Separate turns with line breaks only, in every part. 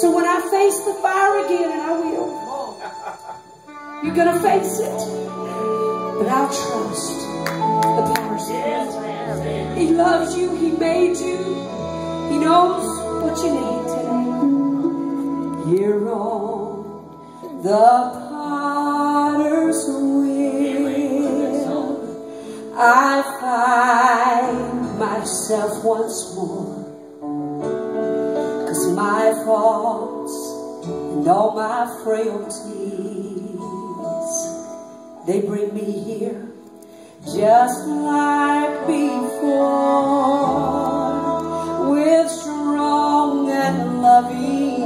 So when I face the fire again, and I will, you're going to face it. But I'll trust the powers of He loves you. He made you. He knows what you need today. You're on the potter's wheel. I find myself once more. Cause my faults and all my frailties, they bring me here just like before with strong and loving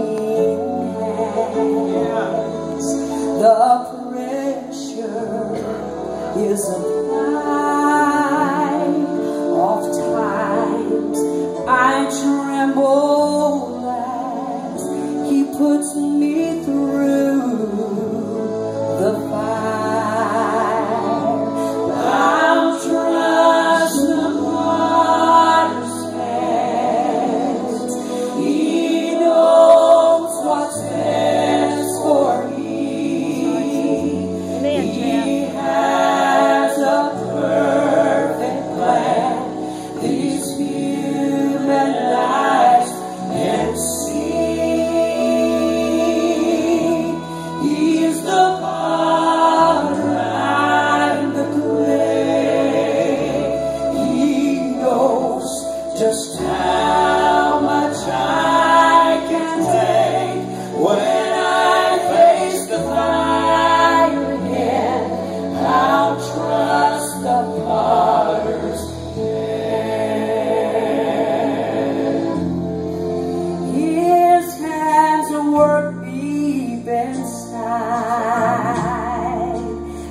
hands. The pressure is applied. Oft times I tremble puts me through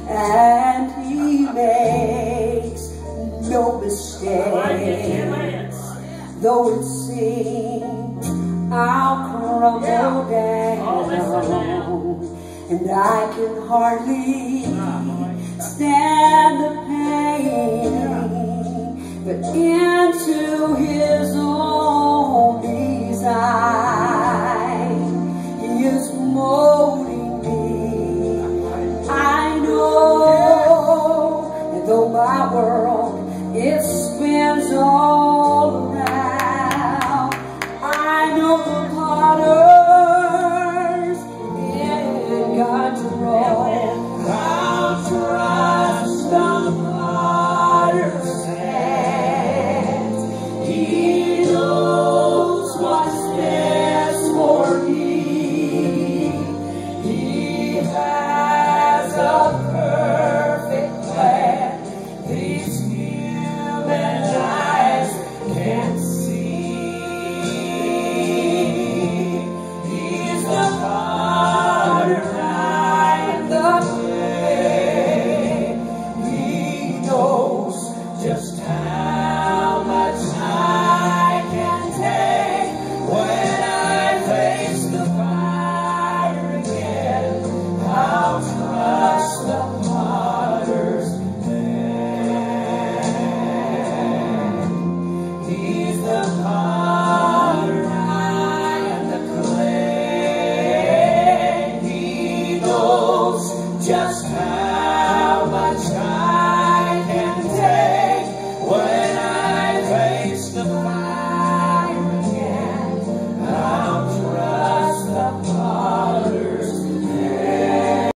and he makes no mistakes. Though it seems I'll crumble down, and I can hardly stand the pain, but into his own is all.